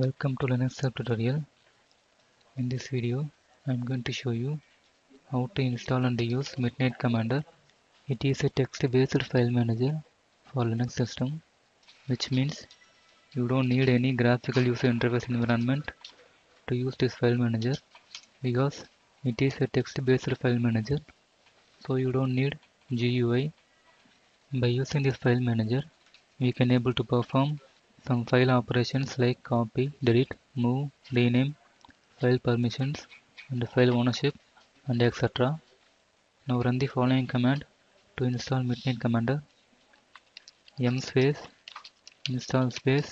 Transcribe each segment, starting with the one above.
Welcome to Linux Help tutorial. In this video, I am going to show you how to install and use Midnight Commander. It is a text-based file manager for Linux system, which means you don't need any graphical user interface environment to use this file manager because it is a text-based file manager, so you don't need GUI. By using this file manager, we can able to perform some file operations like copy, delete, move, rename, file permissions, and file ownership, and etc. Now run the following command to install Midnight Commander. yum space install space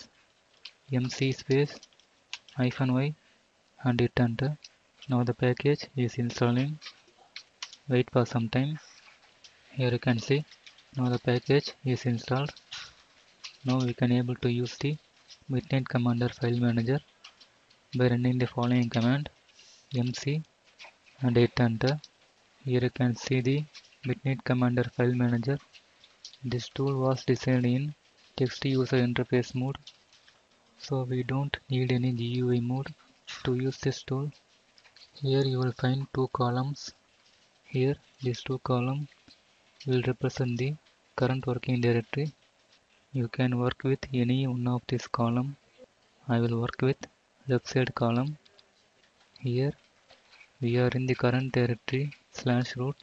mc space hyphen y and hit enter. Now the package is installing. Wait for some time. Here you can see now the package is installed. Now we can able to use the Midnight Commander file manager by running the following command mc and hit enter. Here you can see the Midnight Commander file manager. This tool was designed in text user interface mode so we don't need any GUI mode to use this tool. Here you will find two columns. Here these two columns will represent the current working directory you can work with any one of this column. I will work with left side column. Here we are in the current directory slash root.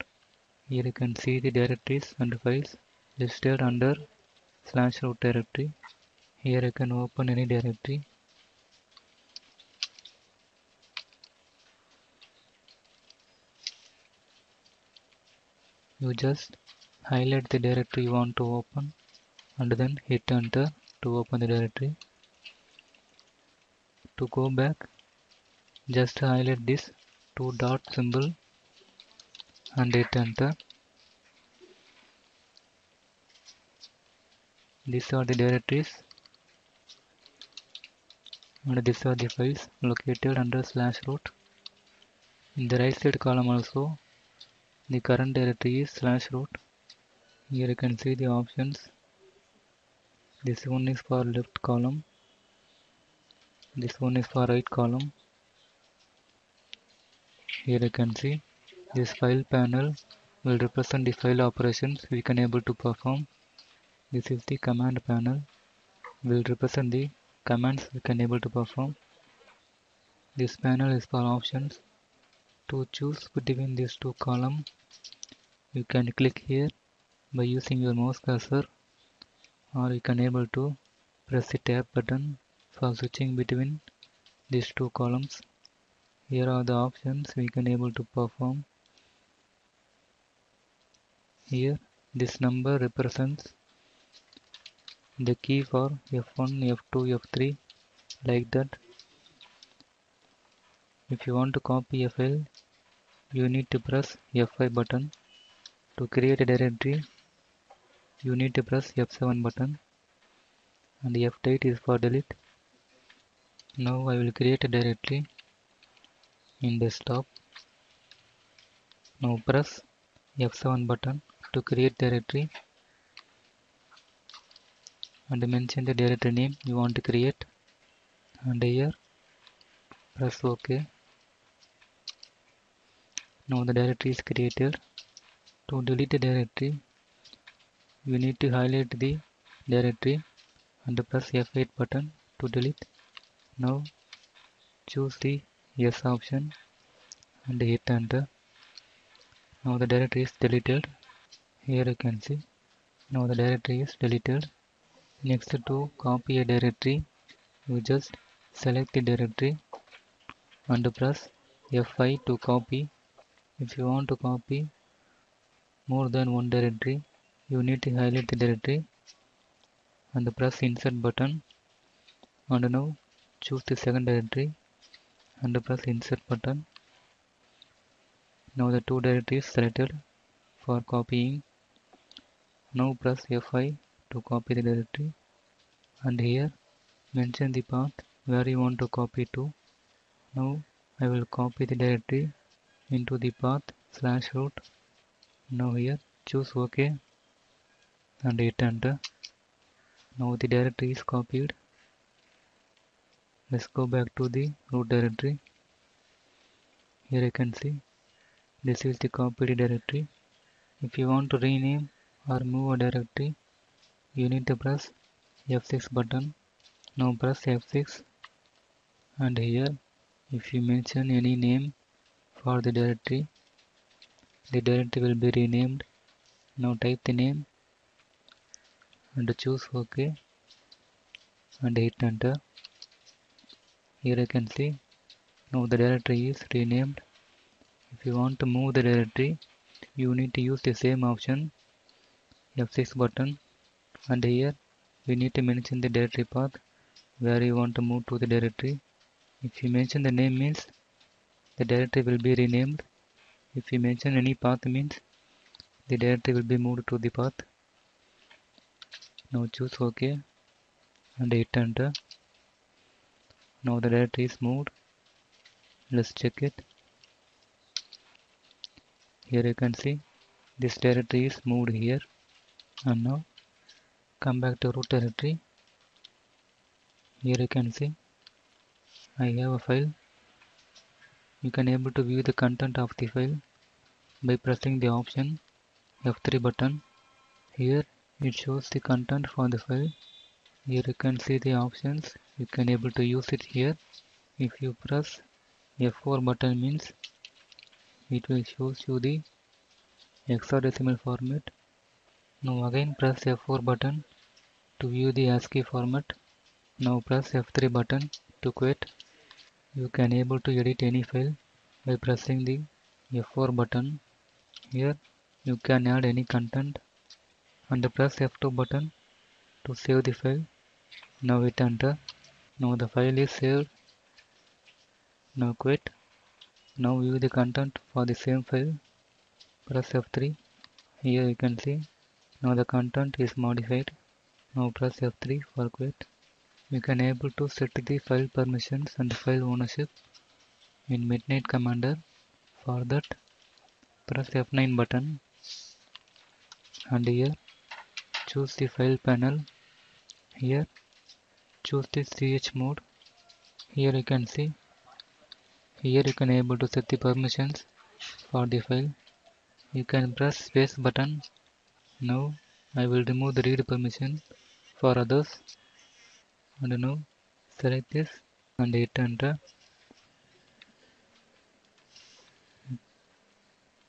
Here you can see the directories and files listed under slash root directory. Here you can open any directory. You just highlight the directory you want to open and then hit enter to open the directory. To go back, just highlight this two dot symbol and hit enter. These are the directories and these are the files located under slash root. In the right side column also, the current directory is slash root. Here you can see the options this one is for left column. This one is for right column. Here you can see this file panel will represent the file operations we can able to perform. This is the command panel will represent the commands we can able to perform. This panel is for options to choose between these two columns you can click here by using your mouse cursor or you can able to press the tab button for switching between these two columns. Here are the options we can able to perform. Here this number represents the key for f1 f2 f3 like that. If you want to copy a file you need to press f5 button to create a directory you need to press F7 button and F8 is for delete. Now I will create a directory in desktop. Now press F7 button to create directory and mention the directory name you want to create and here press OK. Now the directory is created. To delete the directory you need to highlight the directory and press F8 button to delete. Now choose the yes option and hit enter. Now the directory is deleted. Here you can see. Now the directory is deleted. Next to copy a directory, you just select the directory and press F5 to copy. If you want to copy more than one directory, you need to highlight the directory and press insert button. And now choose the second directory and press insert button. Now the two directories selected for copying. Now press F5 to copy the directory. And here mention the path where you want to copy to. Now I will copy the directory into the path slash root now here choose OK and hit enter. Now the directory is copied. let's go back to the root directory. Here you can see. This is the copied directory. If you want to rename or move a directory you need to press F6 button. Now press F6 and here if you mention any name for the directory the directory will be renamed. Now type the name and choose ok and hit enter here you can see. Now the directory is renamed. If you want to move the directory you need to use the same option F6 button. And here we need to mention the directory path where you want to move to the directory. If you mention the name means the directory will be renamed. If you mention any path means the directory will be moved to the path now choose ok and hit enter now the directory is moved. Let's check it. Here you can see this directory is moved here. And now come back to root directory here you can see I have a file. You can able to view the content of the file by pressing the option F3 button here it shows the content for the file. Here you can see the options. You can able to use it here. If you press F4 button means it will shows you the hexadecimal format. Now again press F4 button to view the ASCII format. Now press F3 button to quit. You can able to edit any file by pressing the F4 button. Here you can add any content and press F2 button to save the file. Now hit enter. Now the file is saved. Now quit. Now view the content for the same file. Press F3 here you can see. Now the content is modified. Now press F3 for quit. You can able to set the file permissions and file ownership in Midnight Commander. For that press F9 button. And here choose the file panel. Here choose the chmod. Here you can see. Here you can able to set the permissions for the file. You can press space button. Now I will remove the read permission for others. And now select this and hit enter.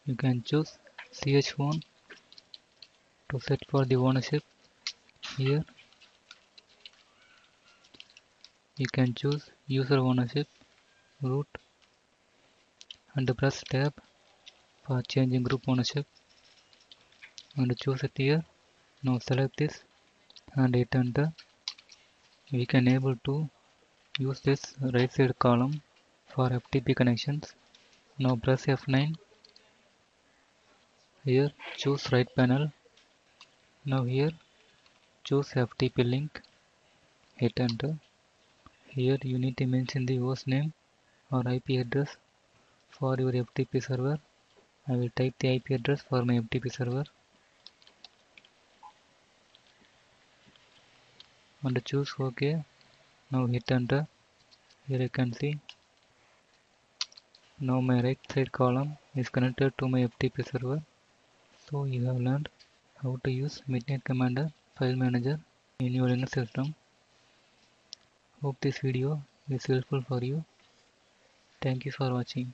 You can choose chown to set for the ownership. Here you can choose user ownership root and press tab for changing group ownership. And choose it here. Now select this and hit enter. We can able to use this right side column for FTP connections. Now press F9 here choose right panel now here choose FTP link hit enter. Here you need to mention the host name or IP address for your FTP server. I will type the IP address for my FTP server. And choose OK. Now hit enter. Here you can see. Now my right side column is connected to my FTP server. So you have learned how to use Midnight Commander file manager in your Linux system Hope this video is helpful for you. Thank you for watching.